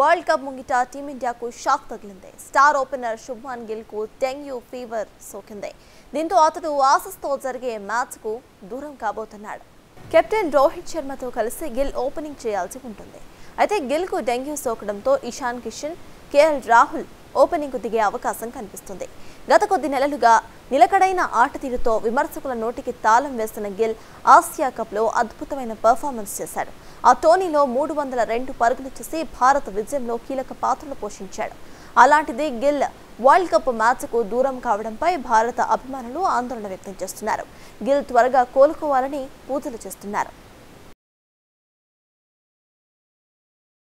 World cup ముంగిట టీమిండియాకు shock తగిలింది స్టార్ ఓపెనర్ శుభ్మాన్ గిల్కు డెంగ్యూ ఫీవర్ సోకింది దీంతో అతడు ఆసస్తో జరిగే మ్యాచ్కు దూరం కాబోతున్నాడు కెప్టెన్ రోహిత్ శర్మతో కలిసి గిల్ ఓపెనింగ్ చేయాల్సి ఉంటుంది అయితే గిల్కు డెంగ్యూ సోకడంతో ఇషాన్ కిషన్ కేఎల్ రాహుల్ ఓపెనింగ్కు దిగే అవకాశం కనిపిస్తుంది. గత కొద్ది నెలలుగా నిలకడైన ఆట తీరుతో విమర్శకుల నోటికి తాళం వేస్తున్న గిల్ ఆసియా కప్లో అద్భుతమైన పెర్ఫార్మెన్స్ చేశాడు. ఆ టోర్నీలో మూడు వందల రెండు పరుగులు చేసి భారత్ విజయంలో కీలక పాత్రలు పోషించాడు. అలాంటిది గిల్ వరల్డ్ కప్ మ్యాచ్కు దూరం కావడంపై భారత అభిమానులు ఆందోళన వ్యక్తం చేస్తున్నారు. గిల్ త్వరగా కోలుకోవాలని పూజలు చేస్తున్నారు.